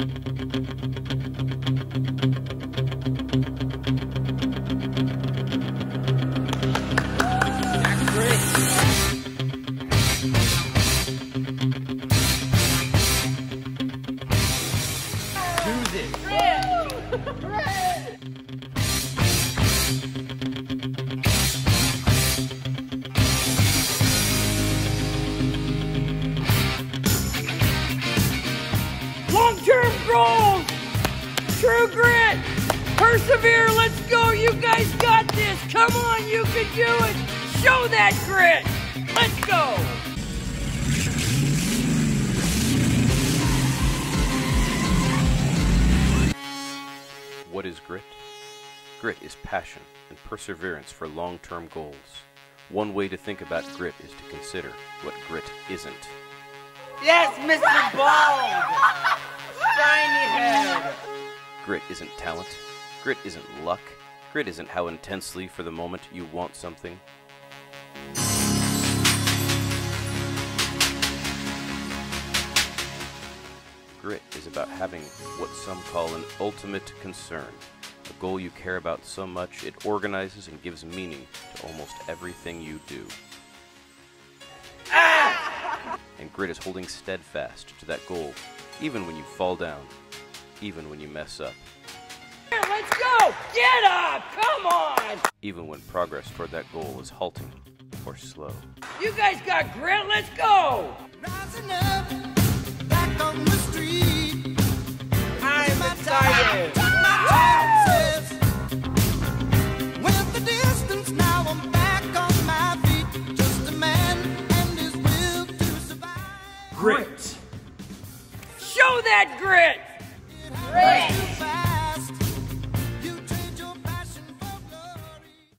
Long-term True grit. Persevere. Let's go. You guys got this. Come on. You can do it. Show that grit. Let's go. What is grit? Grit is passion and perseverance for long term goals. One way to think about grit is to consider what grit isn't. Yes, Mr. Bald! Grit isn't talent. Grit isn't luck. Grit isn't how intensely for the moment you want something. Grit is about having what some call an ultimate concern, a goal you care about so much it organizes and gives meaning to almost everything you do. Ah! And grit is holding steadfast to that goal, even when you fall down, even when you mess up, Let's go. Get up. Come on. even when progress toward that goal is halting or slow. You guys got grit. Let's go. Rising up, back on the street. I'm excited! Chances. Went the distance, now I'm back on my feet. Just a man and his will to survive. Grit. Show that grit. Rick.